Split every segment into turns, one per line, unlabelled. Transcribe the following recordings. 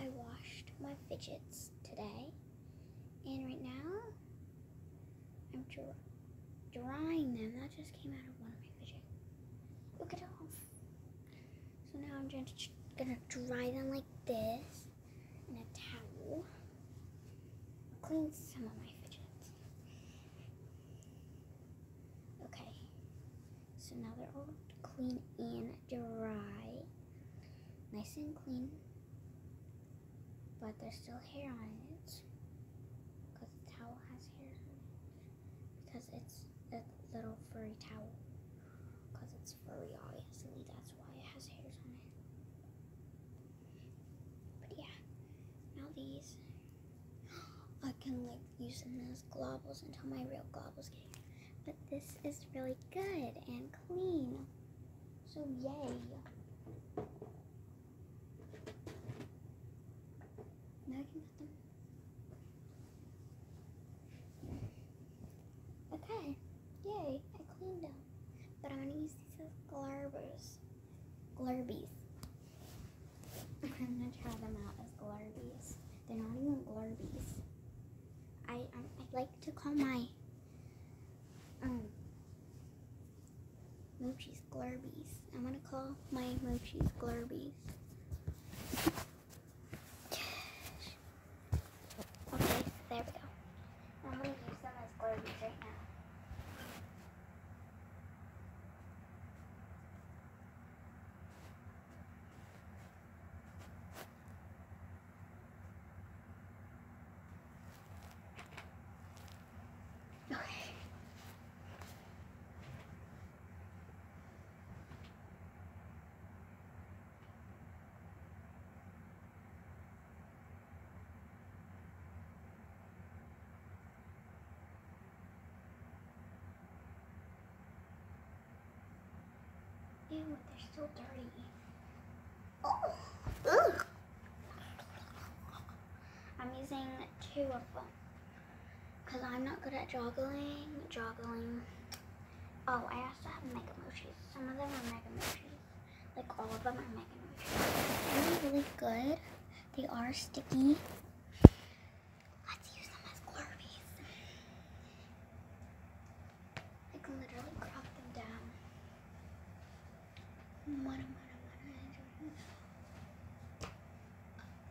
I washed my fidgets today, and right now I'm dr- drying them. That just came out of one of my fidgets. Look at all. So now I'm just gonna dry them like this in a towel. Clean some of my fidgets. Okay. So now they're all clean and dry. Nice and clean. But there's still hair on it. Because the towel has hair on it. Because it's a little furry towel. Because it's furry, obviously. That's why it has hairs on it. But yeah. Now these. I can like use them as globbles until my real globbles get here. But this is really good and clean. So yay. Now I can put them. Okay. Yay. I cleaned them. But I'm gonna use these as glurbers. Glurbies. I'm gonna try them out as glurbies. They're not even glurbies. I um, I like to call my um Mochi's glurbies. I'm gonna call my Mochi's glurbies. Okay, there we go. I'm gonna use them as glurbies right now. Okay. Ew, they're still dirty. Oh, ugh. I'm using two of them because I'm not good at joggling. Joggling. Oh, I also have mega mochis. Some of them are mega mochis. Like all of them are mega mochis. They're really good. They are sticky. Let's use them as Glurbies. I can literally crop them down. Mana, mana, mana.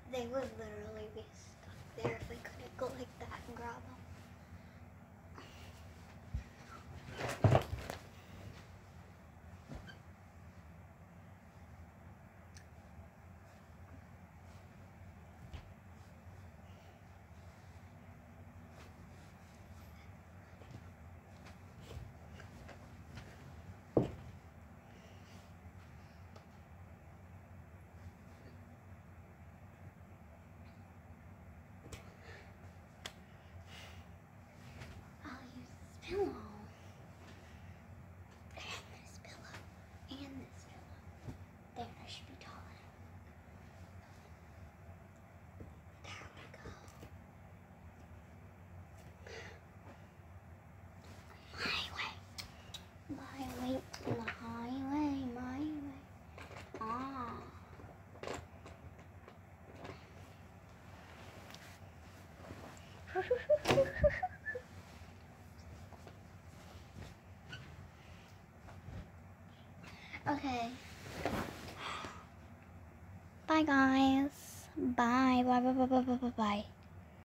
They would literally be stuck there if we couldn't go like that and grab them. I'll use this pillow. And this pillow. And this pillow. There, I should be tall enough. There we go. My way. My way. My highway. My way. Ah. Okay. Bye, guys. Bye. Bye, bye, bye, bye, bye, bye.